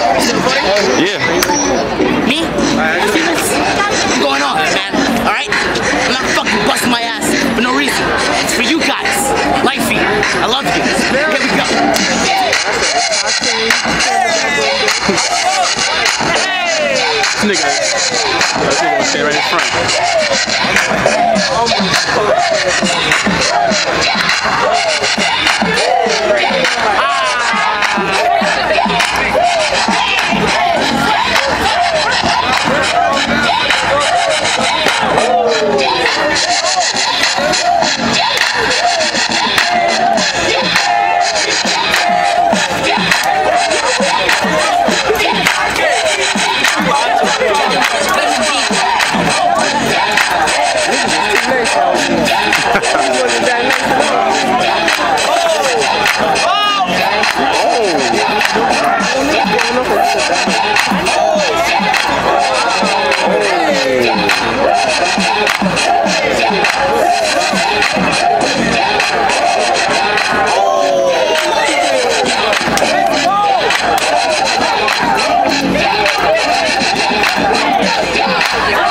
Yeah. Me? I'm going on, man. Alright? I'm not fucking busting my ass for no reason. It's for you guys. Lifey. I love you. Here we go. This nigga. This nigga gonna stay right in front. What's going 아, 저기요.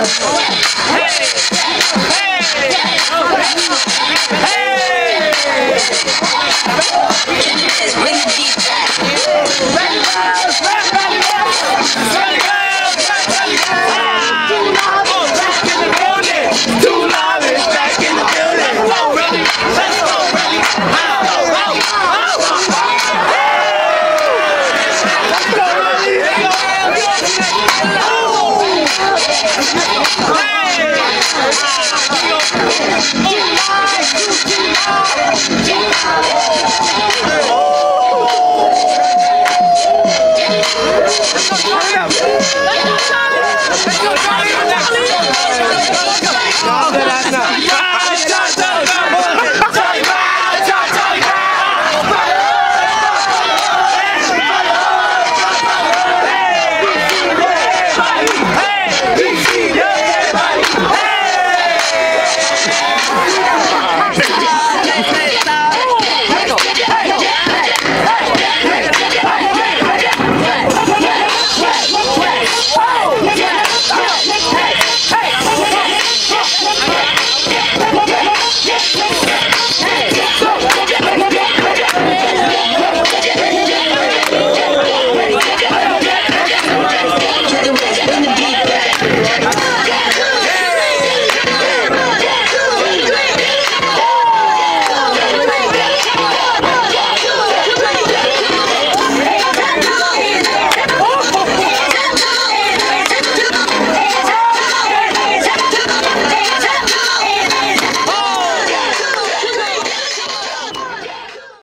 Next. Let's go, Charlie! Let's go, Charlie! Let's go, Charlie! Let's go, Charlie!